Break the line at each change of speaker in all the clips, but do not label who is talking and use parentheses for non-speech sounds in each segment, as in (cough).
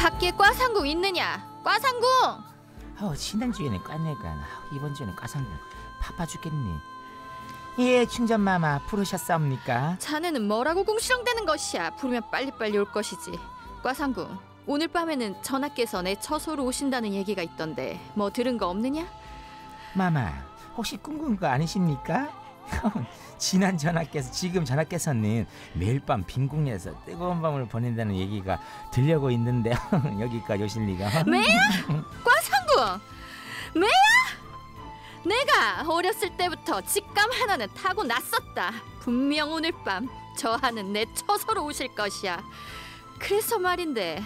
밖에 과상궁 있느냐? 과상궁!
어, 지난주에는 까내가 이번 주에는 까상궁 바빠 죽겠네. 예, 충전마마 부르셨사옵니까?
자네는 뭐라고 궁시렁대는 것이야? 부르면 빨리빨리 올 것이지. 과상궁, 오늘 밤에는 전하께서 내 처소로 오신다는 얘기가 있던데 뭐 들은 거 없느냐?
마마, 혹시 꿈꾼 거 아니십니까? (laughs) 지난 전하께서 지금 전하께서는 매일 밤 빈궁에서 뜨거운 밤을 보낸다는 얘기가 들려고 있는데 (laughs) 여기까지 오실 리가.
매야? (laughs) 과상궁! 매야? 내가 어렸을 때부터 직감 하나는 타고 났었다. 분명 오늘 밤 저하는 내 처소로 오실 것이야. 그래서 말인데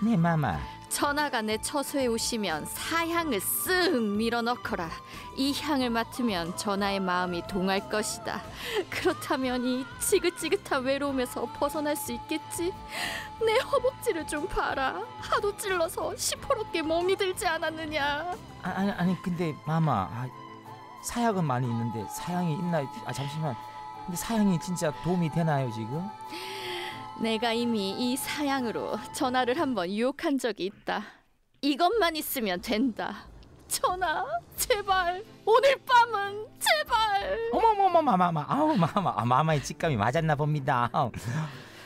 네, 마마.
전하가 내 처소에 오시면 사향을 쓱 밀어넣거라. 이 향을 맡으면 전하의 마음이 동할 것이다. 그렇다면 이 지긋지긋한 외로움에서 벗어날 수 있겠지? 내 허벅지를 좀 봐라. 하도 찔러서 시퍼렇게 몸이 들지 않았느냐?
아, 아니 아니 근데 마마 아, 사약은 많이 있는데 사양이 있나? 아 잠시만. 근데 사양이 진짜 도움이 되나요 지금?
내가 이미 이 사양으로 전하를 한번 유혹한 적이 있다. 이것만 있으면 된다. 전하, 제발 오늘 밤은 제발.
어머머머 마마마 아우 마마 아, 마마의 직감이 맞았나 봅니다.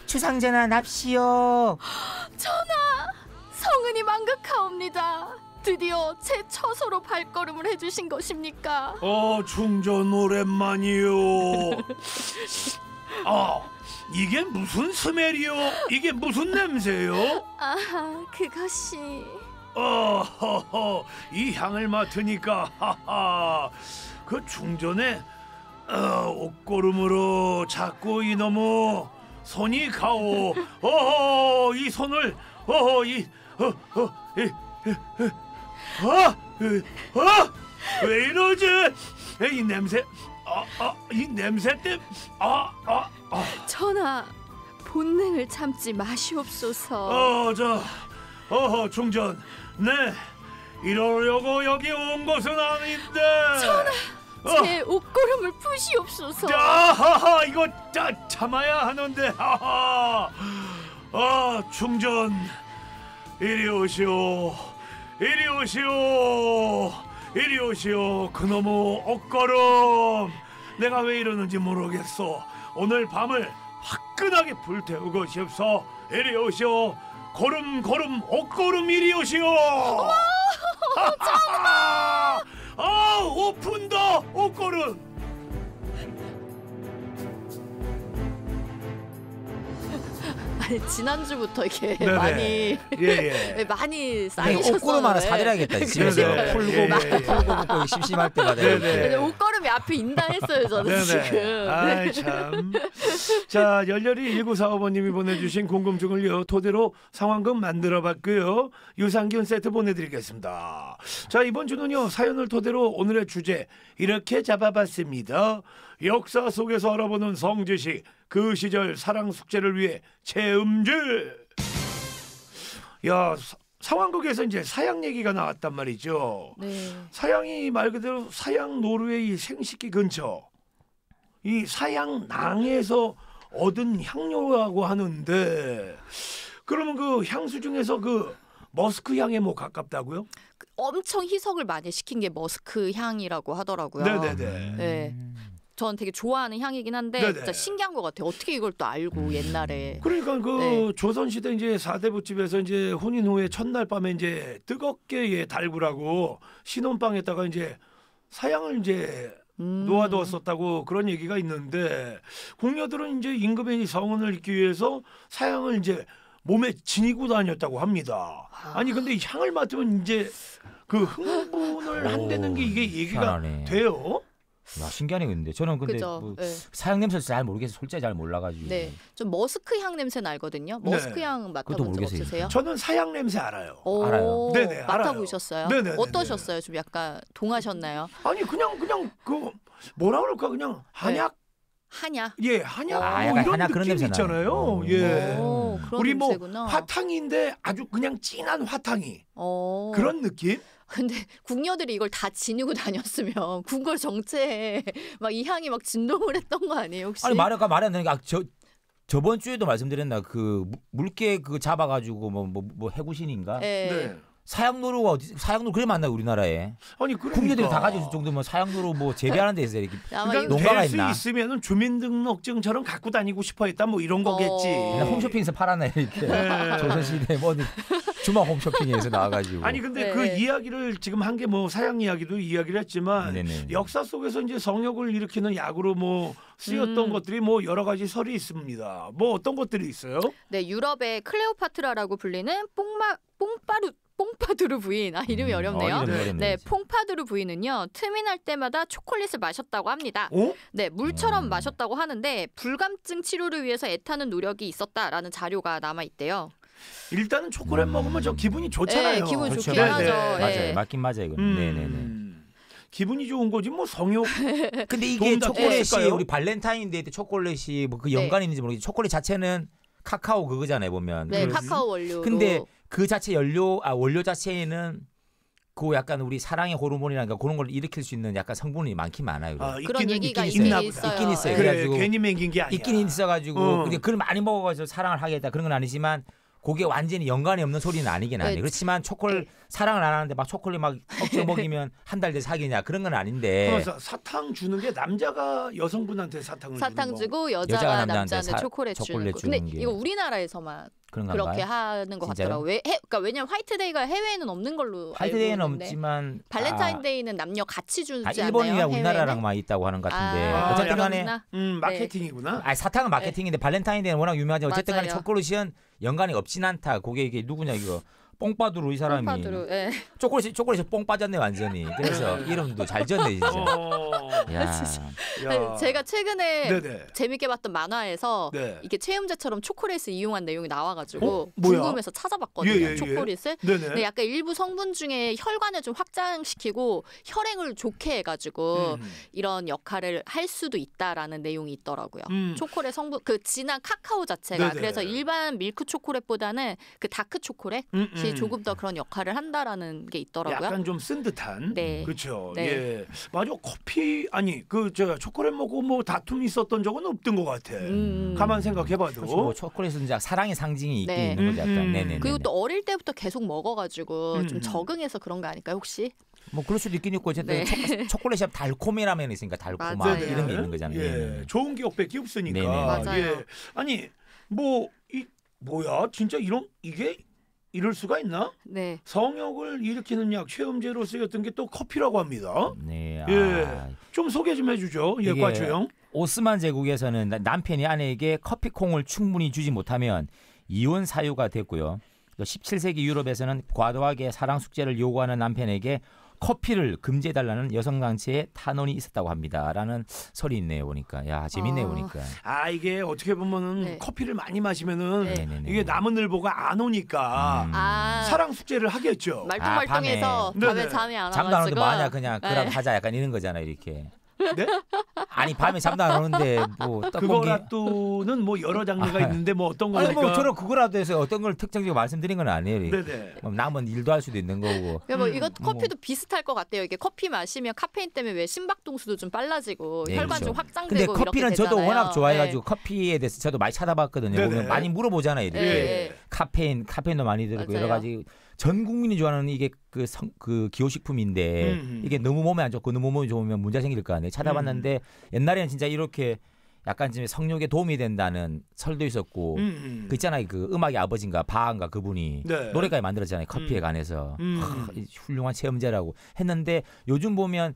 추상전화 납시오.
전하, 성은이 망극하옵니다. 드디어 제 처소로 발걸음을 해주신 것입니까?
어 충전 오랜만이요. 아 (laughs) 이게 무슨 스멜이요? 이게 무슨 냄새요?
아, 그것이
어허허 이 향을 맡으니까 하하 그 충전에 어, 옷고름으로 자꾸 이놈의 손이 가오 어허 이 손을 어허 이어어이어어왜 왜 이러지 이 냄새 아아이 냄새 때문아아 아,
전하 본능을 참지 마시옵소서.
어, 저, 어허, 충전. 네, 이러려고 여기 온 것은 아닌데. 전하,
제 옷고름을 푸시옵소서.
아하하, 이거 자, 참아야 하는데. 하하. 아, 충전. 이리 오시오. 이리 오시오. 이리 오시오. 그놈의 옷걸음. 내가 왜 이러는지 모르겠어. 오늘 밤을 화끈하게 불태우고 싶소. 이리 오시오. 고름 고름 옷고름 이리 오시오. (laughs) 정말. 아 오픈더 옷고름.
아니 지난주부터 이렇게
네네.
많이
예 예. (laughs)
많이
아니,
쌓이셔서
옷고름 하나
네.
사드려야겠다. 집에서
네.
풀고
예,
막
예.
풀고 먹고 심심할 때마다
네. 네.
옷걸음이 앞에 인당했어요 저는
네네.
지금.
아이 참. 자 열렬히 1945번님이 보내주신 궁금증을요 토대로 상황극 만들어봤고요 유산균 세트 보내드리겠습니다. 자 이번 주는요 사연을 토대로 오늘의 주제 이렇게 잡아봤습니다. 역사 속에서 알아보는 성지식 그 시절 사랑 숙제를 위해 체음질. 야 사- 상황극에서 이제 사양 얘기가 나왔단 말이죠.
네.
사양이 말 그대로 사양 노르웨이 생식기 근처 이 사양 낭에서 얻은 향료라고 하는데 그러면 그 향수 중에서 그 머스크 향에 뭐 가깝다고요?
엄청 희석을 많이 시킨 게 머스크 향이라고 하더라고요.
네네네.
네. 전 되게 좋아하는 향이긴 한데
네네.
진짜 신기한 것 같아요. 어떻게 이걸 또 알고 옛날에.
그러니까 그
네.
조선 시대 이제 사대부집에서 이제 혼인 후에 첫날 밤에 이제 뜨겁게 예 달구라고 신혼방에다가 이제 사양을 이제
음.
놓아두었었다고 그런 얘기가 있는데 궁녀들은 이제 임금의 성은을 잊기 위해서 사양을 이제 몸에 지니고 다녔다고 합니다. 아니 근데 이 향을 맡으면 이제 그 흥분을 한다는 게 이게 얘기가
희한하네.
돼요?
야 신기하네 근데 저는 근데
그죠.
뭐
네.
사양 냄새를 잘 모르겠어 솔직히 잘 몰라가지고.
네. 좀 머스크 향 냄새는 알거든요. 머스크
네.
향 맡아본 적
모르겠어요.
없으세요?
저는 사양 냄새 알아요.
오,
알아요.
네네, 알아요.
맡아보셨어요?
네네네네.
어떠셨어요? 좀 약간 동하셨나요?
아니 그냥 그냥 그 뭐라 그럴까 그냥 한약
한약.
예 한약
아,
뭐
약간
이런
한약 그런
느낌
냄새
있잖아요.
나요.
예.
오, 그런
우리 뭐
냄새구나.
화탕인데 아주 그냥 진한 화탕이
어.
그런 느낌?
근데 궁녀들이 이걸 다 지니고 다녔으면 (laughs) 궁궐 정체에 막 이 향이 막 진동을 했던 거 아니에요 혹시?
아니 말해가 말이 안 되는 게저 저번 주에도 말씀드렸나 그 무- 물개 그 잡아가지고 뭐뭐뭐 해구신인가
예.
네.
사약노루가 어디 사약노루 그래 맞나 우리나라에
아니 그러니까.
국민들이 다 가질 정도면 사약노루 뭐 재배하는 데서 이렇게
아마
그러니까
이-
농가가
될수
있나?
있으면은 주민등록증처럼 갖고 다니고 싶어했다 뭐 이런 거겠지.
어.
홈쇼핑에서 팔았나 이렇게
네.
조선시대 뭐 어디 주말 홈쇼핑에서 나와가지고
아니 근데
네.
그 이야기를 지금 한 게 뭐 사양 이야기도 이야기를 했지만
네네.
역사 속에서 이제 성욕을 일으키는 약으로 뭐 쓰였던
음.
것들이 뭐 여러 가지 설이 있습니다. 뭐 어떤 것들이 있어요?
네, 유럽의 클레오파트라라고 불리는 퐁마 퐁파루 퐁파두르 부인. 아, 이름이
음,
어렵네요.
어, 이름이
네.
퐁파두르 부인은요 틈이 날 때마다 초콜릿을 마셨다고 합니다.
어?
네, 물처럼
음.
마셨다고 하는데 불감증 치료를 위해서 애타는 노력이 있었다라는 자료가 남아 있대요.
일단은 초콜릿
음.
먹으면 저 기분이 좋잖아요.
네, 기분
그렇죠.
좋긴
네,
하죠.
네.
예.
맞아요 맞긴 맞아요
음.
네네네
기분이 좋은 거지 뭐 성욕 (laughs)
근데 이게 초콜릿이? 우리 발렌타인데이 때 초콜릿이 뭐그
네.
연관이 있는지 모르겠지만 초콜릿 자체는 카카오 그거잖아요 보면
네,
그러지.
카카오 원료.
근데 그 자체 연료 아 원료 자체에는 그 약간 우리 사랑의 호르몬이라는 그런 걸 일으킬 수 있는 약간 성분이 많긴 많아요.
아,
그런
있기는
얘기가
있긴 보다.
있어요.
있긴 있어요.
예.
그래
그래가지고
괜히 맹긴 게 아니야.
있긴 있어가지고
어.
근데 그걸 많이 먹어가지고 사랑을 하겠다 그런 건 아니지만 그게 완전히 연관이 없는 소리는 아니긴 하네.
네.
그렇지만 초콜릿 사랑을 안 하는데 막 초콜릿 막 억지로 (laughs) 먹이면 한달돼 사귀냐 그런 건 아닌데.
그래서 사탕 주는 게 남자가 여성분한테 사탕을
사탕
주는 거.
주고 여자가,
여자가 남자한테
남자한테
사-
초콜릿,
초콜릿
주는 거. 근데
주는 게.
이거 우리나라에서만
그런가
그렇게
봐요.
하는 것
진짜요?
같더라고. 왜? 해, 그러니까 왜냐면 화이트데이가 해외에는 없는 걸로
화이트데이는 없지만
발렌타인데이는 남녀 같이 주지
아, 아? 일본이랑
해외에는?
우리나라랑만 있다고 하는 것 같은데
아,
어쨌든 간에.
음 마케팅이구나.
아 사탕은 마케팅인데 발렌타인데이는 워낙 유명하지 어쨌든 간에. 초콜릿은 연관이 없진 않다. 그게 이게 누구냐 이거 퐁파두르 이 사람이
퐁파두르, 예.
초콜릿이 초콜릿이 뽕 빠졌네 완전히. 그래서 이름도 잘 지었네 진짜.
어.
야.
야.
제가 최근에
네네.
재밌게 봤던 만화에서
네.
이게 체험제처럼 초콜릿을 이용한 내용이 나와가지고
어?
궁금해서 찾아봤거든요.
예, 예, 예.
초콜릿을. 근데 약간 일부 성분 중에 혈관을 좀 확장시키고 혈행을 좋게 해가지고
음.
이런 역할을 할 수도 있다라는 내용이 있더라고요.
음.
초콜릿 성분 그 진한 카카오 자체가
네네.
그래서 일반 밀크 초콜릿보다는 그 다크 초콜릿이
음, 음.
조금 더 그런 역할을 한다라는 게 있더라고요.
약간 좀 쓴 듯한.
네.
그렇죠.
네.
예. 맞아. 커피 아니 그 저 초콜릿 먹고 뭐 다툼이 있었던 적은 없던 것 같아.
음.
가만 생각해봐도.
뭐 초콜릿은 이제 사랑의 상징이 있긴
네.
있는 거죠. 약간.
음, 음.
네네.
그리고 또 어릴 때부터 계속 먹어가지고
음,
좀
음.
적응해서 그런 거 아닐까요 혹시?
뭐 그럴 수도 있긴 있고 어쨌든
네.
초, (laughs) 초콜릿이 달콤이라면 있으니까 달콤한
맞아요.
이런 게 있는 거잖아요.
예.
네네.
좋은 기억밖에 없으니까.
네네.
맞아요.
예. 아니 뭐 이 뭐야 진짜 이런 이게 이럴 수가 있나?
네.
성욕을 일으키는 약 최음제로 쓰였던 게 또 커피라고 합니다.
네. 아,
예. 좀 소개 좀 해주죠. 예, 과초영.
오스만 제국에서는 나- 남편이 아내에게 커피콩을 충분히 주지 못하면 이혼 사유가 됐고요. 또 17세기 유럽에서는 과도하게 사랑 숙제를 요구하는 남편에게 커피를 금지해달라는 여성 단체의 탄원이 있었다고 합니다.라는 설이 있네요 보니까 야 재밌네요
어.
보니까
아 이게 어떻게 보면은
네.
커피를 많이 마시면은
네.
이게 남은 늘보가 안 오니까
음.
아
사랑 숙제를 하겠죠.
말똥말똥해서
밤에.
밤에
네네.
잠이 안
잠도 안 오는데
와가지고
뭐하냐 그냥
네.
하자 약간 이런 거잖아 이렇게
네?
아니 밤에 잠도 안 오는데 뭐 떡볶이
그거라도는 뭐 여러 장르가
아.
있는데 뭐 어떤
아니
거니까.
뭐 저는 그거라도 해서 어떤 걸 특정적으로 말씀드린 건 아니에요.
네네.
뭐 남은 일도 할 수도 있는 거고
그러니까 뭐
음,
이것
뭐.
커피도 비슷할 것 같아요. 이게 커피 마시면 카페인 때문에 왜 심박동수도 좀 빨라지고
네,
혈관
그렇죠.
좀
근데
확장되고
커피는
이렇게
저도. 워낙 좋아해가지고 커피에 대해서 저도 많이 찾아봤거든요. 보면 많이 물어보잖아요.
네.
이렇게
네.
카페인 카페인도 많이 들고
맞아요.
여러 가지 전 국민이 좋아하는 이게 그, 성, 그 기호식품인데
음.
이게 너무 몸에 안 좋고 너무 몸이 좋으면 문제 생길 거 아니에요. 찾아봤는데
음.
옛날에는 진짜 이렇게 약간 좀 성욕에 도움이 된다는 설도 있었고
음, 음.
그 있잖아요. 그 음악의 아버지인가 바한가 그분이
네.
노래까지 만들었잖아요. 커피에
음.
관해서
음.
하, 이 훌륭한 체험제라고 했는데 요즘 보면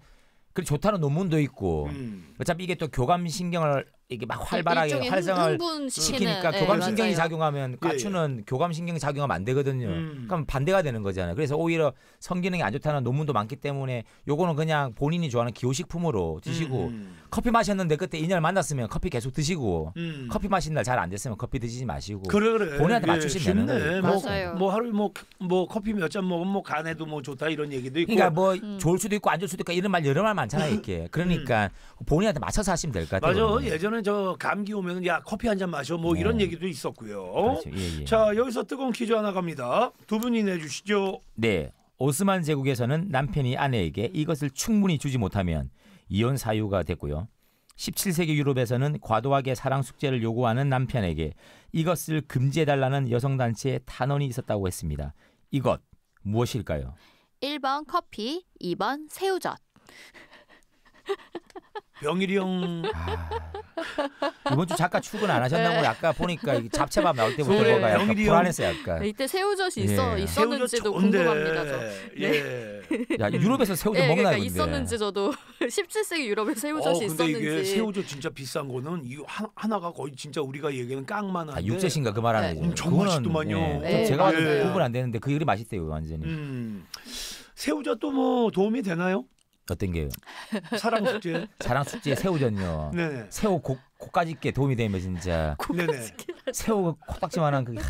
그 좋다는 논문도 있고
음.
어차피 이게 또 교감 신경을 이게 막 활발하게
일종의
활성을 시키니까
네,
교감 신경이
맞아요.
작용하면
예,
가추는 교감 신경이 작용하면 안 되거든요.
음.
그럼 반대가 되는 거잖아요. 그래서 오히려 성기능이 안 좋다는 논문도 많기 때문에 요거는 그냥 본인이 좋아하는 기호식품으로 드시고
음.
커피 마셨는데 그때 인연을 만났으면 커피 계속 드시고
음.
커피 마신 날 잘 안 됐으면 커피 드시지 마시고
그래 그래.
본인한테 맞추시면 되는. 거예요.
뭐,
맞아요.
뭐 하루 뭐, 뭐 커피 몇 잔 먹으면 뭐 간에도 뭐 좋다 이런 얘기도 있고.
그러니까 뭐
음.
좋을 수도 있고 안 좋을 수도 있고 이런 말 여러 말 많잖아요 이렇게 그러니까 본인한테 맞춰서 하시면 될 것 같아요
음. 맞아.
그러면.
예전에 저 감기 오면은 야 커피 한 잔 마셔 뭐
네.
이런 얘기도 있었고요.
그렇죠. 예, 예.
자 여기서 뜨거운 퀴즈 하나 갑니다. 두 분이 내주시죠.
네. 오스만 제국에서는 남편이 아내에게 이것을 충분히 주지 못하면 이혼 사유가 됐고요. 17세기 유럽에서는 과도하게 사랑 숙제를 요구하는 남편에게 이것을 금지해달라는 여성단체의 탄원이 있었다고 했습니다. 이것 무엇일까요?
1번 커피, 2번 새우젓. (laughs)
병일이 형
아, 이번 주 작가 출근 안 하셨나고 아까 보니까 이 잡채밥 나올 때부터
그래,
뭐가 약간 불안했어요 약간.
이때 새우젓이 있어
예.
있었는지도
좋은데.
궁금합니다. 저.
예.
야 유럽에서 새우젓
예,
먹나
그러니까. 있었는지 저도 (laughs) 17세기 유럽에 새우젓이
어, 근데
있었는지.
이게 새우젓 진짜 비싼 거는 이 하- 하나가 거의 진짜 우리가 얘기하는 깡만한데.
아, 육제신가 그 말하는
네.
엄청 맛있더만요.
네,
제가 봐도
맞아요.
구분 안 되는데 그 일이 맛있대요 완전히.
음. 새우젓도 뭐 도움이 되나요?
어떤 게요?
사랑 숙제.
자랑 숙제 새우젓요.
네네.
새우 고, 고까짓게 도움이 되면 진짜
네네.
새우 코딱지만한 그게 하,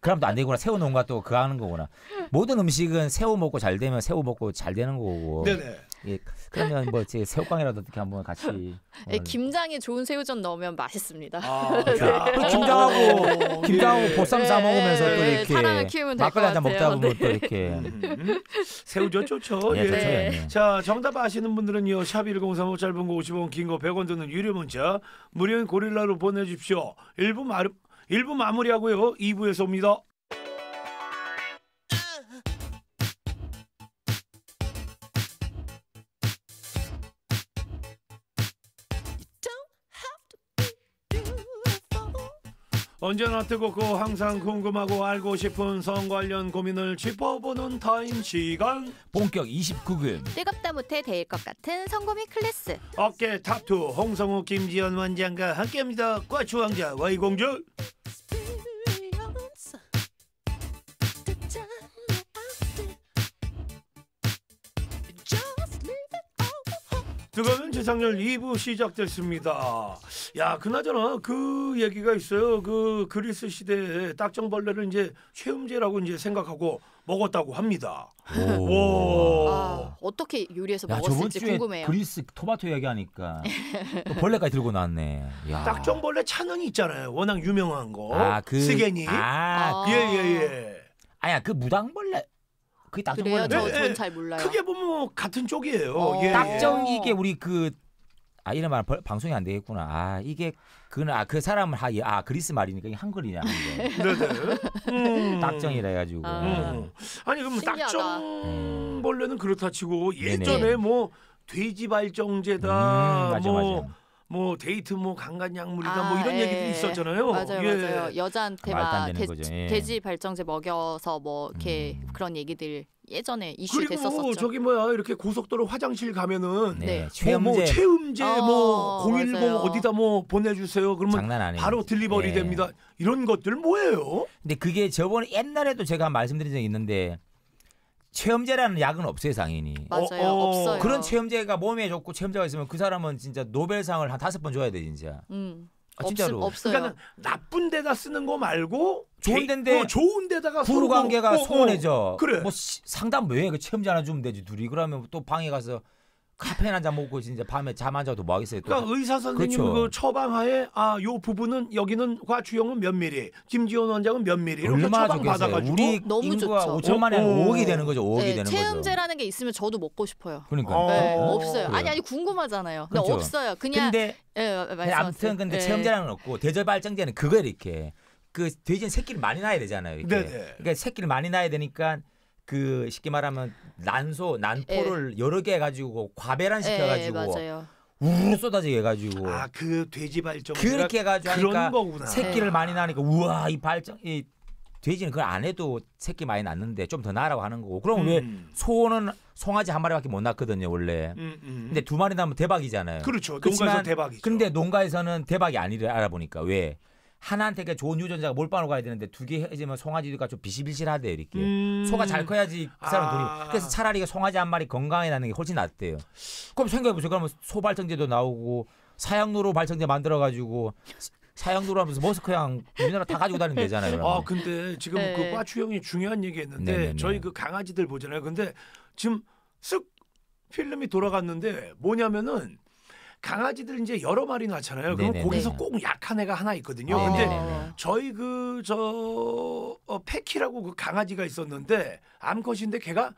그럼 또 안 되구나 새우 농가 또 그거 하는 거구나 모든 음식은 새우 먹고 잘 되면 새우 먹고 잘 되는 거고
네네.
예, 그러면 뭐 제 새우깡이라도 어떻게 한번 같이
예,
오늘-
김장에 좋은 새우젓 넣으면 맛있습니다.
아, (laughs)
그
야.
김장하고
어,
김장하고
예.
보쌈 싸 먹으면서 또
예,
이렇게
키우면 될것
막걸리 한잔 먹다
같아요.
보면 또 이렇게
음, 새우젓 좋죠.
예,
예.
좋죠.
네.
예.
자, 정답 아시는 분들은요. 샵1035 짧은 거 50원, 긴 거 100원 드는 유료 문자 무료인 고릴라로 보내 주십시오. 1부 마루 1부 마무리하고요. 2부에서 옵니다. 언제나 뜨겁고 항상 궁금하고 알고 싶은 성 관련 고민을 짚어보는 타임 시간
본격 29금
뜨겁다 못해 대일 것 같은 성고민 클래스.
업계 top two 홍성우 김지연 원장과 함께합니다. 꽈추왕자 Y공주 뜨거운 지상렬 2부 시작됐습니다. 야, 그나저나 그 얘기가 있어요. 그 그리스 시대에 딱정벌레를 이제 최음제라고 이제 생각하고 먹었다고 합니다. 오.
아, 어떻게 요리해서
야
먹었을지
주에
궁금해요.
그리스 토마토 얘기하니까 또 벌레까지 들고 나왔네. 야.
딱정벌레 찬흥이 있잖아요. 워낙 유명한 거.
아 그
스게니.
아,
아.
예, 예, 예.
아야 그 무당벌레 그게
그래요?
딱정벌레.
저,
네,
전
네.
잘 몰라요.
크게 보면 뭐 같은 쪽이에요.
어.
예, 예.
딱정 이게 우리 그 아 이런 말 벌- 방송이 안 되겠구나. 아 이게 그는 아 그 사람을 하기 아 그리스 말이니까 이게 한글이냐 한글.
네네. 음.
딱정이라 해가지고.
아.
음. 아니 그러면
신기하다.
딱정벌레는 그렇다 치고
네네.
예전에 뭐 돼지 발정제다
음, 맞아
뭐,
맞아.
뭐 데이트 뭐 강간약물이다
아,
뭐 이런
예.
얘기들이 있었잖아요.
맞아요,
예.
맞아요. 여자한테
말도
안막
되는
돼,
거죠, 예.
돼 지 발정제 먹여서 뭐 이렇게
음.
그런 얘기들 예전에 이슈
그리고
됐었었죠.
저기 뭐야 이렇게 고속도로 화장실 가면은
네.
네.
뭐,
최음제
뭐 체음제
어,
뭐010
맞아요.
어디다 뭐 보내주세요. 그러면
장난 아니에요.
바로 딜리버리
예.
됩니다. 이런 것들 뭐예요?
근데 그게 저번에 옛날에도 제가 말씀드린 적이 있는데 체험제라는 약은 없어요 상인이.
맞아요,
어, 어.
없어요.
그런 체험제가 몸에 좋고 체험제가 있으면 그 사람은 진짜 노벨상을 한 다섯 번 줘야 돼 진짜.
음.
아, 진짜로.
없, 없어요.
그러니까 나쁜 데다 쓰는 거 말고
좋은
데-
데인데
어, 좋은 데다가
부부 관계가
어, 어,
소원해져.
그래.
뭐 시- 상담 왜그 체험제 하나 주면 되지 둘이 그러면 또 방에 가서 카페인 한 잔 먹고 진짜 밤에 잠 안 자도 뭐 하겠어요 또.
그러니까 의사 선생님
그렇죠.
그 처방하에 아 요 부분은 여기는 과주형은 몇 미리, 김지원 원장은 몇 미리 이렇게 처방. 받아가지고
우리
너무
인구가
좋죠.
5천만에
어, 어.
5억이 되는 거죠. 5억이
네,
되는 거죠.
체험제라는 게 있으면 저도 먹고 싶어요.
그러니까.
어.
네,
어,
없어요. 아니 아니 궁금하잖아요. 근데
그렇죠.
없어요. 그냥
근데
예, 말씀하세요.
아무튼 근데
예.
체험제라는 건 없고 대절발정제는 그거 이렇게 그 돼지는 새끼를 많이 낳아야 되잖아요. 이렇게.
네네.
그러니까 새끼를 많이 낳아야 되니까 그 쉽게 말하면 난소 난포를 여러 개 해가지고 과배란
예,
시켜가지고
맞아요.
우르르 쏟아지게 해가지고
아 그 돼지 발정
그렇게 해가지고
그런
하니까
거구나.
새끼를
네.
많이 낳으니까 우와 이 발정 이 돼지는 그걸 안 해도 새끼 많이 낳는데 좀 더 낳으라고 하는 거고 그럼 왜
음.
소는 송아지 한 마리밖에 못 낳거든요 원래.
음, 음.
근데 두 마리 낳으면 대박이잖아요.
그렇죠.
그렇지만
농가에서 대박이죠.
근데 농가에서는 대박이 아니를 알아보니까 왜 하나한테 그 좋은 유전자가 몰빵으로 가야 되는데 두 개 해지면 송아지가 좀 비실비실하대 이렇게
음.
소가 잘 커야지 그 사람
아.
돈이 그래서 차라리 그 송아지 한 마리 건강하게 낳는 게 훨씬 낫대요. 그럼 생각해보세요. 그러면 소 발정제도 나오고 사양누로 발정제 만들어가지고 사양누로 하면서 머스크향 우리나라 다 가지고 다니면 되잖아요.
아
그러면.
근데 지금
네.
그 과추 형이 중요한 얘기했는데
네네네.
저희 그 강아지들 보잖아요. 근데 지금 쓱 필름이 돌아갔는데 뭐냐면은 강아지들 이제 여러 마리 낳잖아요. 그럼. 거기서
네.
꼭 약한 애가 하나 있거든요.
네,
근데. 저희 그 저 어, 패키라고 그 강아지가 있었는데 암컷인데 걔가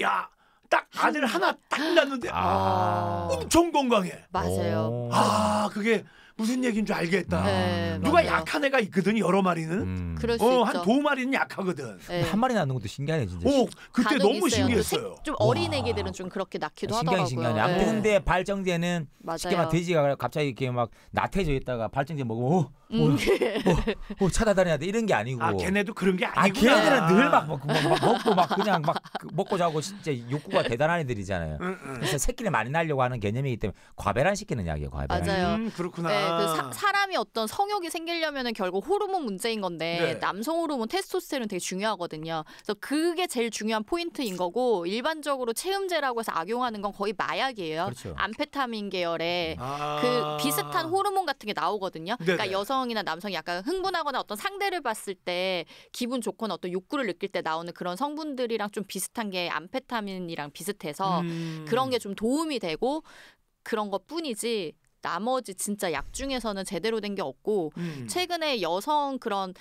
야 딱 아들 하나 딱 낳는데
아.
엄청 건강해.
맞아요.
오.
아 그게 무슨 얘기인 줄 알겠다.
네,
누가
맞아요.
약한 애가 있거든 여러 마리는.
음.
그럴 수
어. 한 두 마리는 약하거든.
네.
한 마리 낳는 것도 신기하네 진짜.
오, 그때 너무
있어요. 또
신기했어요.
색- 좀 어린 애기들은 좀 그렇게 낳기도
신기하네
하더라고요.
신기하네. 아무튼
네.
근데 발정제는 쉽게 말
맞아요.
돼지가 갑자기 이렇게 막 나태해져 있다가 발정제 먹으면 오, 오,
음.
오, 오 찾아다녀야 돼 이런 게 아니고.
아 걔네도 그런 게
아,
아니구나.
걔네들은 늘막 먹고, 막, 막 먹고 막 그냥 막그 먹고 자고 진짜 욕구가 대단한 애들이잖아요.
응, 응.
그래서 새끼를 많이 낳으려고 하는 개념이기 때문에 과배란 시키는 약이에요. 과배란.
맞아요.
음, 그렇구나.
네, 그 사, 사람이 어떤 성욕이 생기려면은 결국 호르몬 문제인 건데
네.
남성 호르몬 테스토스테론 되게 중요하거든요. 그래서 그게 제일 중요한 포인트인 거고 일반적으로 체음제라고 해서 악용하는 건 거의 마약이에요.
그렇죠.
암페타민 계열의
아.
그 비슷한 호르몬 같은 게 나오거든요.
네네.
그러니까 여성 이나 남성이 약간 흥분하거나 어떤 상대를 봤을 때 기분 좋거나 어떤 욕구를 느낄 때 나오는 그런 성분들이랑 좀 비슷한 게 암페타민이랑 비슷해서
음.
그런 게 좀 도움이 되고 그런 것 뿐이지 나머지 진짜 약 중에서는 제대로 된 게 없고
음.
최근에 여성 그런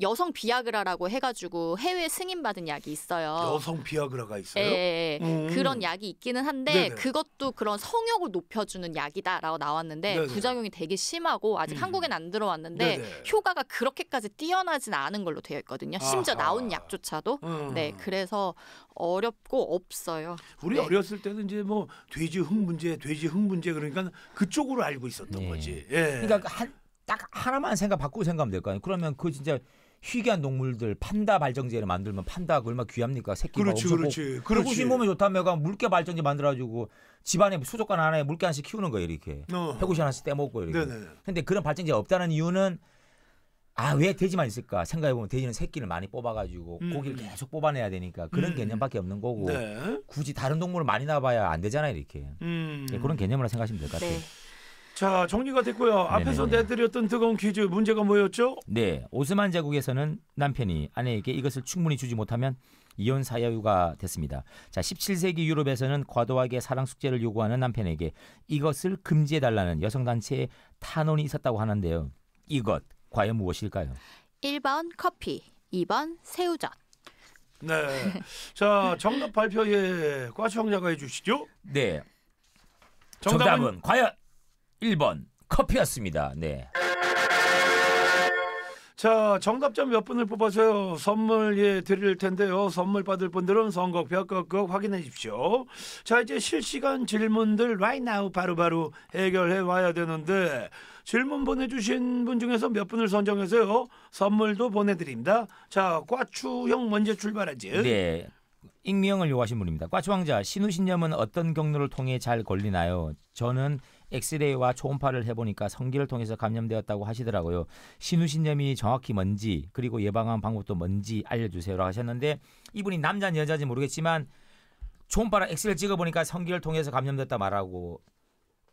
여성 비아그라라고 해가지고 해외 승인받은 약이 있어요.
여성 비아그라가 있어요.
예, 예, 예.
음.
그런 약이 있기는 한데
네네.
그것도 그런 성욕을 높여주는 약이다라고 나왔는데
네네.
부작용이 되게 심하고 아직
음.
한국엔 안 들어왔는데
네네.
효과가 그렇게까지 뛰어나진 않은 걸로 되어 있거든요. 심지어
아하.
나온 약조차도.
음.
네, 그래서 어렵고 없어요.
우리
네.
어렸을 때는 이제 뭐 돼지 흥분제, 돼지 흥분제 그러니까 그쪽으로 알고 있었던
네.
거지. 예.
그러니까 한, 딱 하나만 생각 바꾸고 생각하면 될 거 아니에요. 그러면 그 진짜 희귀한 동물들 판다 발정제를 만들면 판다가 얼마나 귀합니까? 새끼가
그렇지,
엄청
그렇지,
꼭-
그렇지.
몸에 좋다며 물개 발정제 만들어가지고 집안에 수족관 하나에 물개 하나씩 키우는 거예요 이렇게.
어.
배구심 하나씩 떼먹고 이렇게.
네네.
근데 그런 발정제가 없다는 이유는 아 왜 돼지만 있을까 생각해보면 돼지는 새끼를 많이 뽑아가지고
음.
고기를 계속 뽑아내야 되니까 그런
음.
개념밖에 없는 거고
네.
굳이 다른 동물을 많이 낳아봐야 안 되잖아요 이렇게
음.
예, 그런 개념으로 생각하시면 될 것 같아요.
네.
자 정리가 됐고요. 앞에서
네네네.
내드렸던 뜨거운 퀴즈 문제가 뭐였죠?
네, 오스만 제국에서는 남편이 아내에게 이것을 충분히 주지 못하면 이혼 사유가 됐습니다. 자, 17세기 유럽에서는 과도하게 사랑 숙제를 요구하는 남편에게 이것을 금지해 달라는 여성 단체의 탄원이 있었다고 하는데요. 이것 과연 무엇일까요?
1번 커피, 2번 새우젓.
네. 자 정답 발표에 과청자가 해주시죠.
네,
정답은,
정답은 과연 1번 커피였습니다. 네.
자 정답자 몇 분을 뽑아서요 선물 예 드릴 텐데요 선물 받을 분들은 선곡표 끄고 확인해 주십시오 자 이제 실시간 질문들 right now 바로바로 해결해 와야 되는데 질문 보내주신 분 중에서 몇 분을 선정해서요 선물도 보내드립니다 자 과추형 먼저 출발하지
네. 익명을 요구하신 분입니다. 과추 왕자 신우신념은 어떤 경로를 통해 잘 걸리나요? 저는 엑스레이와 초음파를 해보니까 성기를 통해서 감염되었다고 하시더라고요. 신우신념이 정확히 뭔지 그리고 예방하는 방법도 뭔지 알려주세요라고 하셨는데 이분이 남자인지 여자인지 모르겠지만 초음파랑 엑스레이를 찍어보니까 성기를 통해서 감염됐다 말하고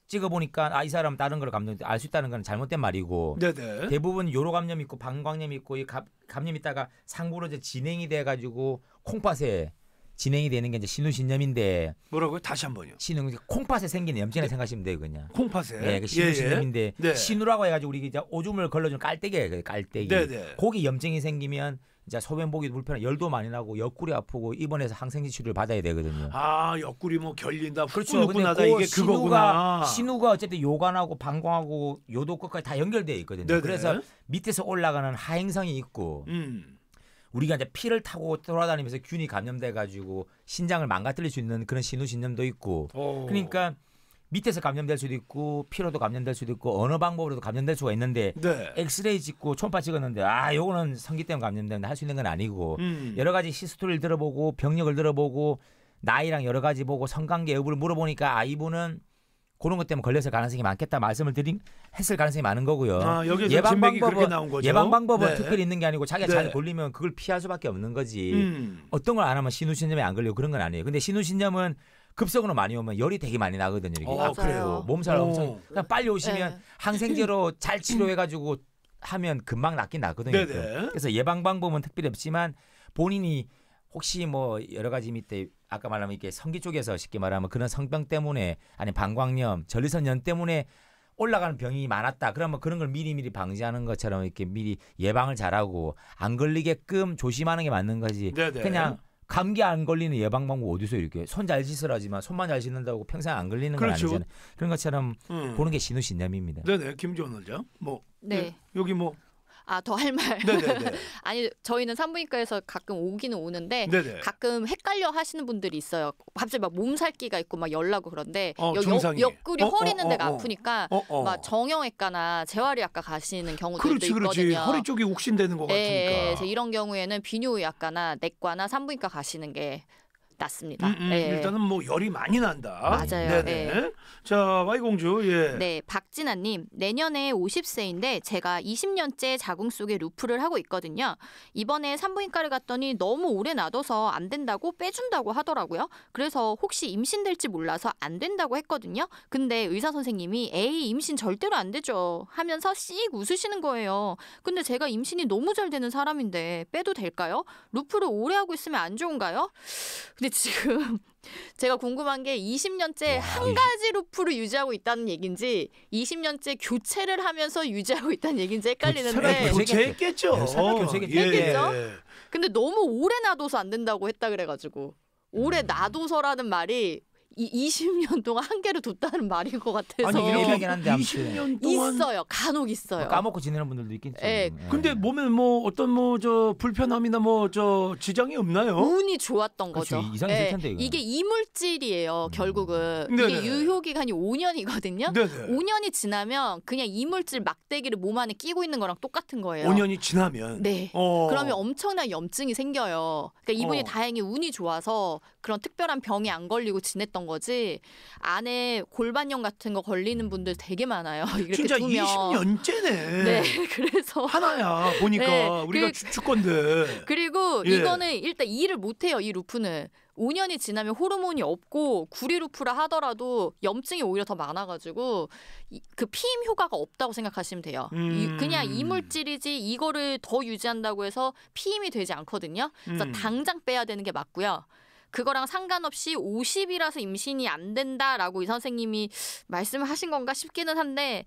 찍어보니까 아 이 사람 다른 걸 감염돼 알수 있다는 건 잘못된 말이고
네네
대부분 요로 감염 있고 방광염 있고 이 감, 감염 있다가 상부로 이제 진행이 돼 가지고 콩팥에 진행이 되는 게 이제 신우신염인데
뭐라고요 다시 한 번요
신우 콩팥에 생긴 염증을 생각하시면 돼요 그냥.
콩팥에
네, 그 신우신염인데
네.
신우라고 해가지고 우리 이제 오줌을 걸러주는 깔때기예요, 그 깔때기.
네네
거기 염증이 생기면 이제 소변 보기 불편해, 열도 많이 나고 옆구리 아프고 입원해서 항생제 치료를 받아야 되거든요.
아 옆구리 뭐 결린다
그렇죠. 근데
이게
그
그거구나
신우가 신우가 어쨌든 요관하고 방광하고 요도 끝까지 다 연결돼 있거든요.
네네.
그래서 밑에서 올라가는 하행성이 있고
음.
우리가 이제 피를 타고 돌아다니면서 균이 감염돼 가지고 신장을 망가뜨릴 수 있는 그런 신우신염도 있고
오.
그러니까 밑에서 감염될 수도 있고 피로도 감염될 수도 있고 어느 방법으로도 감염될 수가 있는데
네.
엑스레이 찍고 초음파 찍었는데 아 요거는 성기 때문에 감염되는데 할 수 있는 건 아니고
음.
여러 가지 history를 들어보고 병력을 들어보고 나이랑 여러 가지 보고 성관계 여부를 물어보니까 아 이분은 그런 것 때문에 걸렸을 가능성이 많겠다 말씀을 드린 했을 가능성이 많은 거고요.
아, 여기서
예방 방법은
나온 거죠.
예방 방법은
네.
특별히 있는 게 아니고 자기가
네.
잘 걸리면 그걸 피할 수밖에 없는 거지.
음.
어떤 걸 안 하면 신우신염에 안 걸리고 그런 건 아니에요. 근데 신우신염은 급성으로 많이 오면 열이 되게 많이 나거든요. 이렇게.
어. 그래요.
몸살
오.
엄청 그냥 빨리 오시면
네.
항생제로 잘 치료해가지고 하면 금방 낫긴 낫거든요.
네네.
그래서 예방 방법은 특별히 없지만 본인이 혹시 뭐 여러 가지 밑에 아까 말하면 이렇게 성기 쪽에서 쉽게 말하면 그런 성병 때문에 아니 방광염, 전리선염 때문에 올라가는 병이 많았다. 그러면 그런 걸 미리미리 방지하는 것처럼 이렇게 미리 예방을 잘하고 안 걸리게끔 조심하는 게 맞는 거지.
네네.
그냥 감기 안 걸리는 예방 방법 어디서 이렇게 손 잘 씻으라지만 손만 잘 씻는다고 평생 안 걸리는 건
그렇죠.
아니잖아요. 그런 것처럼
음.
보는 게 신우신념입니다.
네네 김지원 원장. 뭐
네.
여기 뭐
아 더 할 말. (laughs) 아니 저희는 산부인과에서 가끔 오기는 오는데
네네.
가끔 헷갈려 하시는 분들이 있어요. 갑자기 막 몸살기가 있고 막 열나고 그런데
어,
여-. 옆, 옆구리
어,
허리
어,
있는 데가
어, 어.
아프니까. 막 정형외과나 재활의학과 가시는 경우들도
그렇지 그렇지.
있거든요.
허리 쪽이 욱신되는 것
예,
같으니까.
예, 그래서 이런 경우에는 비뇨의학과나 내과나 산부인과 가시는 게 낫습니다.
음, 음,
예.
일단은 뭐 열이 많이 난다.
맞아요.
네네.
예.
자 와이공주 예.
네, 박진아님 내년에 50세인데 제가 20년째 자궁 속에 루프를 하고 있거든요. 이번에 산부인과를 갔더니 너무 오래 놔둬서 안 된다고 빼준다고 하더라고요. 그래서 혹시 임신될지 몰라서 안 된다고 했거든요. 근데 의사 선생님이 에이 임신 절대로 안 되죠 하면서 씩 웃으시는 거예요. 근데 제가 임신이 너무 잘 되는 사람인데 빼도 될까요? 루프를 오래 하고 있으면 안 좋은가요? 근데 지금 (laughs) 제가 궁금한 게 20년째
와,
한
이-
가지 루프를 유지하고 있다는 얘기인지 20년째 교체를 하면서 유지하고 있다는 얘기인지 헷갈리는데
교체했겠죠.
네, 설마 교체했겠죠.
했겠죠?
예.
근데 너무 오래 놔둬서 안 된다고 했다 그래가지고 오래
음.
놔둬서라는 말이 이 20년 동안 한 개를 뒀다는 말인 것 같아서
아니
애매하긴 한데 아무튼.
20년 동안
있어요 간혹 있어요
까먹고 지내는 분들도 있겠죠.
예,
예.
근데 몸에 뭐 어떤 뭐 저 불편함이나 뭐 저 지장이 없나요?
운이 좋았던
그렇죠.
거죠.
이상이 있을
예,
텐데, 이거는.
이게 이물질이에요.
음.
결국은
네네.
이게 유효 기간이 5년이거든요.
네네.
5년이 지나면 그냥 이물질 막대기를 몸 안에 끼고 있는 거랑 똑같은 거예요.
5년이 지나면
네.
어.
그러면 엄청난 염증이 생겨요. 그러니까 이분이
어.
다행히 운이 좋아서 그런 특별한 병이 안 걸리고 지냈던 거 지. 안에 골반염 같은 거 걸리는 분들 되게 많아요. (laughs) 이렇게
진짜
두면.
20년째네. (laughs)
네, 그래서
하나야 보니까
네,
우리가
그-
주축 건데. (laughs)
그리고
예.
이거는 일단 일을 못 해요. 이 루프는 5년이 지나면 호르몬이 없고 구리 루프라 하더라도 염증이 오히려 더 많아가지고 이- 그 피임 효과가 없다고 생각하시면 돼요. 이-
음.
그냥 이물질이지 이거를 더 유지한다고 해서 피임이 되지 않거든요. 그래서
음.
당장 빼야 되는 게 맞고요. 그거랑 상관없이 50이라서 임신이 안 된다라고 이 선생님이 말씀하신 건가 싶기는 한데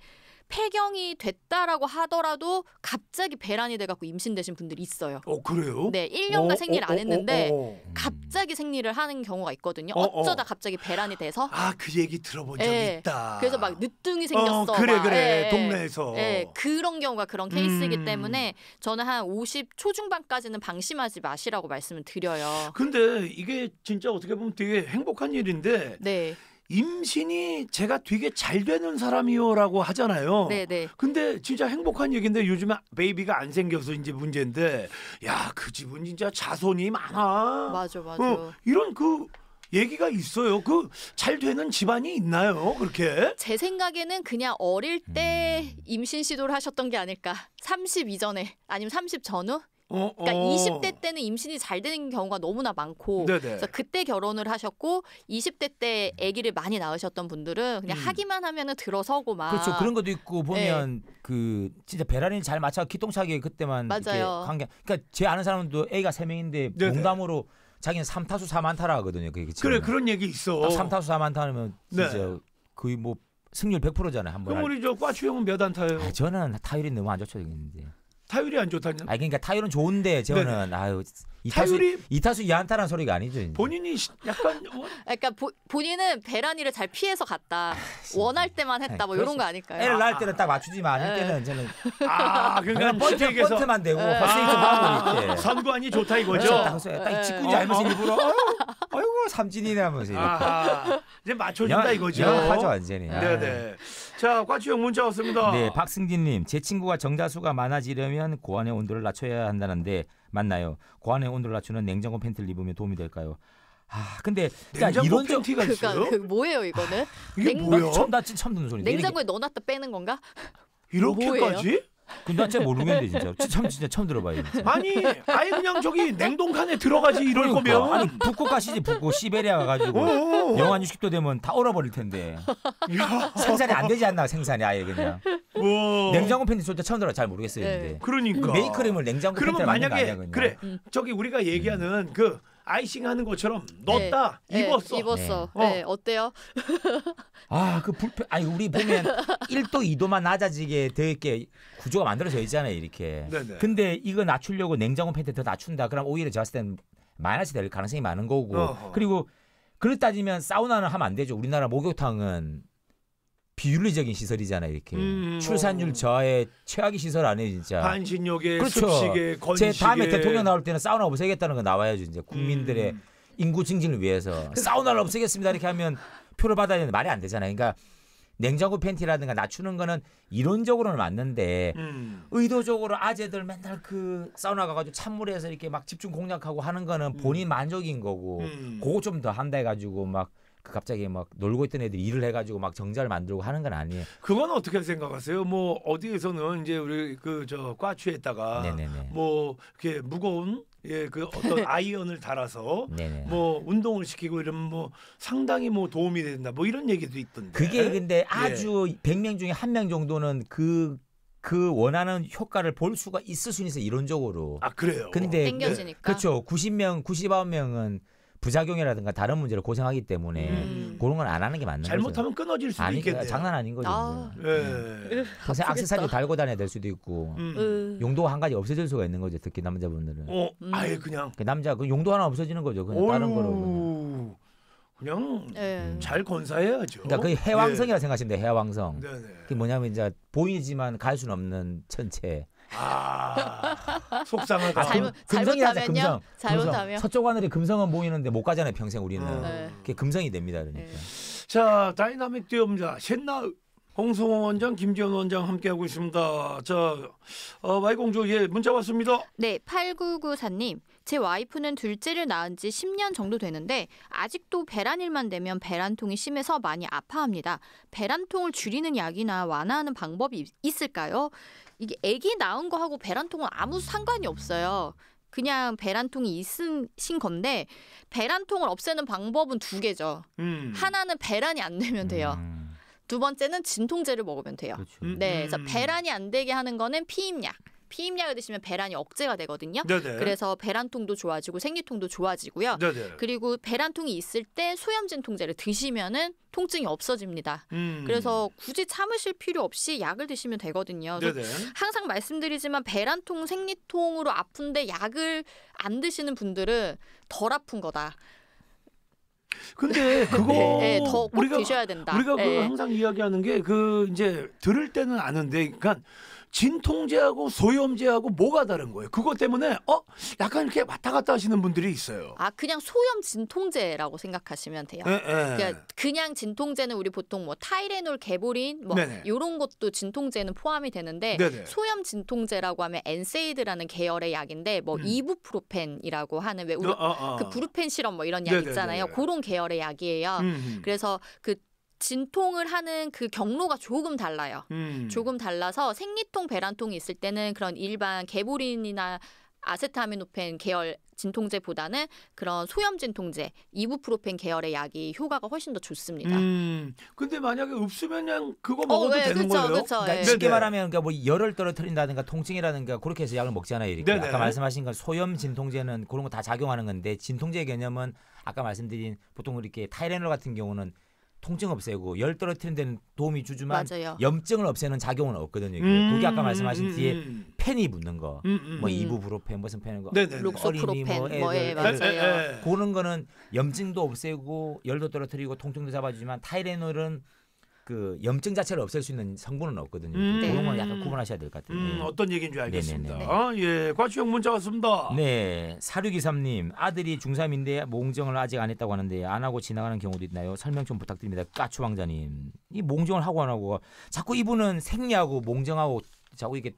폐경이 됐다라고 하더라도 갑자기 배란이 돼갖고 임신되신 분들이 있어요.
어 그래요?
네, 1년간
어,
생리를
어,
안
어,
했는데
어, 어.
갑자기 생리를 하는 경우가 있거든요.
어, 어.
어쩌다 갑자기 배란이 돼서
아, 그 얘기 들어본 적
예.
있다.
그래서 막 늦둥이 생겼어.
어, 그래
막.
그래
예,
동네에서.
예, 그런 경우가 그런 케이스이기
음.
때문에 저는 한 50 초중반까지는 방심하지 마시라고 말씀을 드려요.
근데 이게 진짜 어떻게 보면 되게 행복한 일인데
네,
임신이 제가 되게 잘 되는 사람이요라고 하잖아요.
네, 네.
근데 진짜 행복한 얘기인데 요즘에 베이비가 안 생겨서 이제 문제인데 야 그 집은 진짜 자손이 많아.
맞아, 맞아.
어, 이런 그 얘기가 있어요. 그 잘 되는 집안이 있나요? 그렇게?
제 생각에는 그냥 어릴 때
음.
임신 시도를 하셨던 게 아닐까. 30 이전에 아니면 30 전후?
어,
그러니까
어.
20대 때는 임신이 잘 되는 경우가 너무나 많고
네네.
그래서 그때 결혼을 하셨고 20대 때 아기를 많이 낳으셨던 분들은 그냥
음.
하기만 하면은 들어서고 막
그렇죠. 그런 것도 있고 보면
네.
그 진짜 배란이 잘 맞춰 기똥차게 그때만 이렇게
맞아요.
관계. 그러니까 제 아는 사람도 애가 세 명인데
네네.
농담으로 자기는 삼타수 사만타라 하거든요. 그게
그래 그런 얘기 있어.
딱 삼타수 사만타면
네.
진짜 거의 뭐 승률 100%잖아요. 한번.
그럼 우리 저 과추 형은 몇 안타예요?
아, 저는 타율이 너무 안 좋죠, 근데.
타율이 안 좋다는.
아 그러니까 타율은 좋은데 저는 아유 이타수
타율이
이타수 이안타라는 소리가 아니죠. 이제.
본인이 시- 약간 뭐 (laughs)
그러니까 보, 본인은 배란이를 잘 피해서 갔다 원할 때만 했다 뭐
네,
이런 거 아닐까요?
애를 낳을 때는 딱 맞추지만 아닐
네.
때는 저는
아 그러니까
번트 번트만 되고 이렇게.
선관이 좋다 이거죠.
딱 알면서
어.
일부러 이렇게.
아하. 이제 맞춰준다 이거죠.
영하죠 완전히. 아.
네네. 자 과추형 문자 왔습니다.
네, 박승진님, 제 친구가 정자수가 많아지려면 고안의 온도를 낮춰야 한다는데 맞나요? 고안의 온도를 낮추는 냉장고 팬티를 입으면 도움이 될까요? 아, 근데 그러니까
냉장고
이런 적
팬티가
그러니까
있어요?
그 뭐예요 이거는?
이게
냉-
뭐야?
처음 나 진짜 처음 듣는 소리인데.
냉장고에 넣어놨다 빼는 건가?
이렇게까지?
근데 나 진짜 모르겠는데 진짜. 처음 진짜 처음 들어봐요. 진짜.
아니, 아예 그냥 저기 냉동칸에 들어가지 이럴
그러니까.
거면.
아니 북극 가시지 북극 시베리아 가가지고
어.
영하 60도 되면 다 얼어버릴 텐데
야,
생산이 안 되지 않나 생산이 아예 그냥
와.
냉장고 팬티 진짜 처음 들어 잘 모르겠어요.
네.
근데
그러니까.
메이크림을 냉장고
그러면
맞는 거 아니야
만약에
그냥.
그래
음.
저기 우리가 얘기하는 그 아이싱 하는 것처럼 넣었다
네,
입었어.
입었어.
네.
네, 어때요?
아, 그 불편. 아니 우리 보면 1도 2도만 낮아지게 되게 구조가 만들어져 있잖아요, 이렇게.
네네.
근데 이거 낮추려고 냉장고 팬티 더 낮춘다. 그럼 오히려 제가 봤을 때는 마이너스 될 가능성이 많은 거고
어허.
그리고 그렇 따지면 사우나는 하면 안 되죠. 우리나라 목욕탕은 비윤리적인 시설이잖아요. 이렇게
음,
출산율
뭐.
저하의 최악의 시설 아니에요, 진짜.
반신욕에
그렇죠.
습식에 건식에
제 다음에 대통령 나올 때는 사우나 없애겠다는 거 나와야죠. 이제 국민들의
음.
인구 증진을 위해서 사우나를 없애겠습니다 이렇게 하면 표를 받아야 되는데 말이 안 되잖아요. 그러니까 냉장고 팬티라든가 낮추는 거는 이론적으로는 맞는데
음.
의도적으로 아재들 맨날 그 사우나 가가지고 찬물에서 이렇게 막 집중 공략하고 하는 거는 본인 만족인 거고
음.
그거 좀 더 한다 해가지고 막 그 갑자기 막 놀고 있던 애들이 일을 해가지고 막 정자를 만들고 하는 건 아니에요.
그건 어떻게 생각하세요? 뭐 어디에서는 이제 우리 그 저 과추에다가
네네네.
뭐 이렇게 무거운 예 그 어떤 (laughs) 아이언을 달아서
네네.
뭐 운동을 시키고 이러면 뭐 상당히 뭐 도움이 된다 뭐 이런 얘기도 있던데.
그게 근데
예.
아주 100명 중에 한 명 정도는 그, 그 원하는 효과를 볼 수가 있을 수 있어 이론적으로.
아 그래요.
근데
땡겨지니까.
그렇죠. 90명, 99명은 부작용이라든가 다른 문제를 고생하기 때문에
음.
그런 건 안 하는 게 맞는 거죠.
잘못하면 끊어질 수도
아니
있겠네요.
장난 아닌 거죠.
아.
예.
평생 악세사리 달고 다녀야 될 수도 있고
음.
으.
용도가 한 가지 없어질 수가 있는 거죠. 특히 남자분들은.
어,
음.
아예 그냥
그 남자 그 용도 하나 없어지는 거죠. 그냥 다른 거로. 그냥.
그냥
예.
잘 건사해야죠.
그러니까 그 해왕성이라 생각하시면 돼요. 해왕성.
예. 네네.
그게 뭐냐면 이제 보이지만 갈 수는 없는 천체.
아 (laughs) 속상하다.
아,
잘못
금- 금성이라자,
잘못하면요.
금성.
잘못하면.
금성. 서쪽 하늘에 금성은 보이는데 못 가잖아요. 평생 우리는.
어.
네.
그게 금성이 됩니다. 그러니까.
네.
자 dynamic duo입니다. 셋나 홍성우 원장, 김지연 원장 함께하고 있습니다. 자 어, 마이공주 예 문자 왔습니다.
네, 8994님. 제 와이프는 둘째를 낳은 지 10년 정도 되는데 아직도 배란일만 되면 배란통이 심해서 많이 아파합니다. 배란통을 줄이는 약이나 완화하는 방법이 있- 있을까요? 이게 아기 낳은 거하고 배란통은 아무 상관이 없어요. 그냥 배란통이 있으신 건데 배란통을 없애는 방법은 두 개죠.
음.
하나는 배란이 안 되면 돼요.
음,
두 번째는 진통제를 먹으면 돼요.
그렇죠.
음.
네, 그래서 배란이 안 되게 하는 거는 피임약. 피임약을 드시면 배란이 억제가 되거든요.
네네.
그래서 배란통도 좋아지고 생리통도 좋아지고요.
네네.
그리고 배란통이 있을 때 소염진 통제를 드시면은 통증이 없어집니다.
음.
그래서 굳이 참으실 필요 없이 약을 드시면 되거든요. 항상 말씀드리지만 배란통, 생리통으로 아픈데 약을 안 드시는 분들은 덜 아픈 거다.
근데 (laughs) 그거
네, 더꼭
우리가
드셔야 된다.
우리가 그
네.
항상 이야기하는 게 그 이제 들을 때는 아는데 그러니까 진통제하고 소염제하고 뭐가 다른 거예요? 그것 때문에 어 약간 이렇게 왔다 갔다 하시는 분들이 있어요.
아 그냥 소염 진통제라고 생각하시면 돼요.
예, 예.
그러니까 그냥 진통제는 우리 보통 뭐 타이레놀, 개보린 뭐
네네.
이런 것도 진통제는 포함이 되는데
네네.
소염 진통제라고 하면 엔세이드라는 계열의 약인데 뭐
음.
이부프로펜이라고 하는 왜 우리
어, 어, 어.
그 부르펜 시럽 뭐 이런 약
네네네네.
있잖아요. 그런 계열의 약이에요.
음,
그래서 그 진통을 하는 그 경로가 조금 달라요.
음.
조금 달라서 생리통, 배란통이 있을 때는 그런 일반 개보린이나 아세타미노펜 계열 진통제보다는 그런 소염 진통제, 이부프로펜 계열의 약이 효과가 훨씬 더 좋습니다.
음. 근데 만약에 없으면 그냥 그거
어,
먹어도
네,
되는
그쵸,
거예요?
그쵸,
그러니까
예.
쉽게. 말하면 그러니까 뭐 열을 떨어뜨린다든가 통증이라든가 그렇게 해서 약을 먹잖아요. 이렇게
네네.
아까 말씀하신 건 소염 진통제는 그런 거 다 작용하는 건데 진통제 개념은 아까 말씀드린 보통 이렇게 타이레놀 같은 경우는 통증 없애고 열 떨어뜨리는 데는 도움이 주지만
맞아요.
염증을 없애는 작용은 없거든요. 이게.
음,
그게 아까 말씀하신
음,
뒤에
음,
펜이 붙는 거,
음, 음.
뭐
음.
이부브로펜 무슨 펜인 거.
록소프로펜, 뭐, 예,
애들,
맞아요.
애들.
예, 예.
그런 거는 염증도 없애고 열도 떨어뜨리고 통증도 잡아주지만 타이레놀은 그 염증 자체를 없앨 수 있는 성분은 없거든요.
음.
그런 건 약간 구분하셔야 될 것 같아요.
음,
네.
어떤 얘기인지 알겠습니다.
네네네.
아, 예, 과추형 문자 왔습니다.
네, 사류기삼님 아들이 중3인데 몽정을 아직 안 했다고 하는데 안 하고 지나가는 경우도 있나요? 설명 좀 부탁드립니다. 까추 왕자님 이 몽정을 하고 안 하고 자꾸 이분은 생리하고 몽정하고 자꾸 이게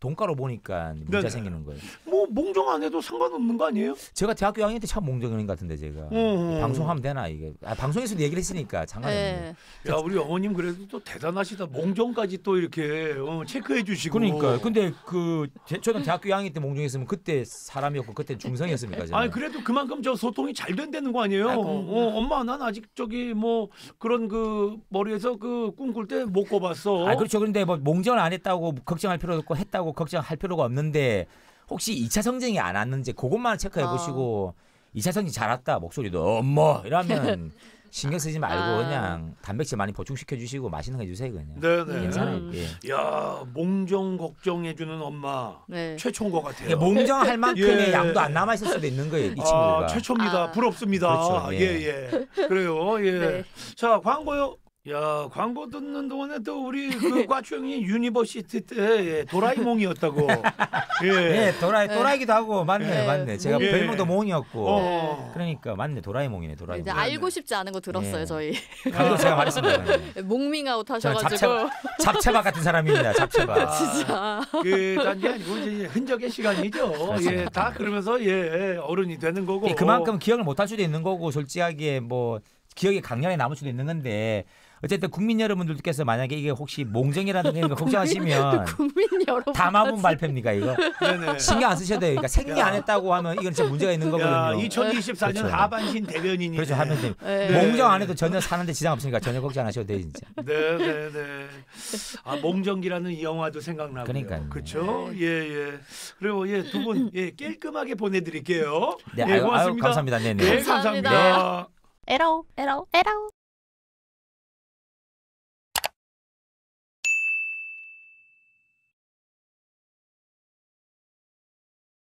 돈가로 보니까 문제
네네.
생기는 거예요.
뭐 몽정 안 해도 상관없는 거 아니에요?
제가 대학교 2학년 때 처음 몽정인 것 같은데 제가
음.
방송하면 되나 이게 아, 방송에서도 얘기를 했으니까 장난이 없네.
예.
야, 우리 어머님 그래도 또 대단하시다. 몽정까지 또 이렇게 어, 체크해 주시고.
그러니까 근데 그 제- 저는 대학교 2학년 때 몽정했으면 그때 사람이었고 그때 중성이었습니까? (laughs) 저는?
아니 그래도 그만큼 저 소통이 잘 된다는 거 아니에요?
아이고.
어, 엄마 난 아직 저기 뭐 그런 그 머리에서 그 꿈꿀 때 못 꿔봤어.
아 그렇죠. 그런데 뭐 몽정을 안 했다고 걱정할 필요도 없고 했다고 걱정할 필요가 없는데 혹시 2차 성징이 안 왔는지 그것만 체크해
어.
보시고 2차 성징 잘 왔다 목소리도 어머 이러면 (laughs) 신경 쓰지 말고
아.
그냥 단백질 많이 보충시켜 주시고 맛있는 거 해주세요 그냥.
네네.
괜찮아요.
음.
예.
야 몽정 걱정해 주는 엄마
네.
최초인 것 같아요.
이게 몽정 할 만큼의
예.
양도 안 남아 있을 수도 있는 거예요 이 친구가.
아, 최초입니다.
아.
부럽습니다.
그렇죠,
예,
예.
예. 그래요. 예. (laughs)
네.
자, 광고요. 야, 광고 듣는 동안에 또 우리 그 꽈추형이 (laughs) university 때 예, 도라이몽이었다고. 예.
예, 도라이 또라이기도 하고 맞네,
네.
맞네. 제가
예.
별명도 몽이었고.
어.
그러니까 맞네, 도라이몽이네, 도라이몽.
이제 알고 싶지 않은 거 들었어요
예.
저희
그래도 제가 말했습니다. 네.
몽밍아웃 하셔가지고
잡채 밥 같은 사람입니다. 잡채밥. (laughs)
진짜
그 단지 아니고 이제 흔적의 시간이죠. 예, 다 그러면서 예, 어른이 되는 거고.
예, 그만큼 기억을 못 할 수도 있는 거고 솔직하게 뭐 기억이 강렬히 남을 수도 있는 건데 어쨌든 국민 여러분들께서 만약에 이게 혹시 몽정이라는 (laughs) 거 걱정하시면
국민 여러분
담화문 발표입니까 이거
네네.
신경 안 쓰셔도 돼요. 그러니까 생리 안 했다고 하면 이건 진짜 문제가 있는
야,
거거든요.
2024년
그렇죠.
하반신 대변인이.
그렇죠 하면 돼요.
네.
몽정 안 해도 전혀 사는데 지장 없으니까 전혀 걱정 안 하셔도 돼요 진짜.
네, 네, 네. 아, 몽정기라는 이 영화도 생각나고요.
그러니까요.
그렇죠? 예, 예. 그리고 예, 두 분 예, 깔끔하게 보내 드릴게요.
네,
예,
아유, 아유
고맙습니다.
감사합니다. 네네.
네,
감사합니다.
감사합니다.
에러 에러 에러